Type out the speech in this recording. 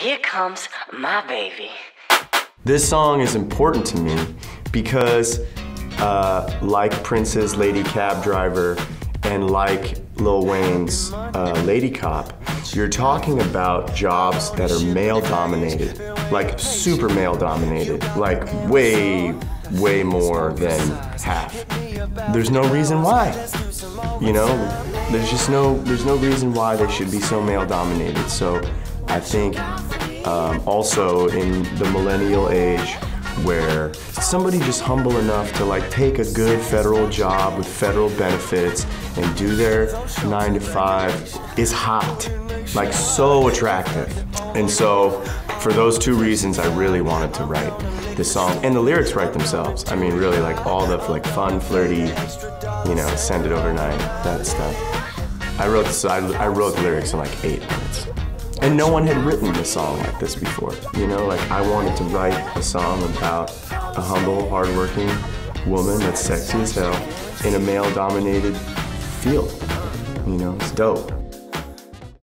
here comes my baby. This song is important to me because, uh, like Prince's Lady Cab Driver and like Lil Wayne's uh, Lady Cop, you're talking about jobs that are male dominated, like super male dominated, like way, way more than half. There's no reason why. You know, there's just no, there's no reason why they should be so male dominated. So I think um, also in the millennial age where somebody just humble enough to like take a good federal job with federal benefits and do their nine to five is hot, like so attractive. And so for those two reasons, I really wanted to write this song. And the lyrics write themselves. I mean, really like all the like fun, flirty, you know, send it overnight, that stuff. I wrote I wrote the lyrics in like eight minutes. And no one had written a song like this before. You know, like I wanted to write a song about a humble, hardworking woman that's sexy as hell in a male-dominated field. You know, it's dope.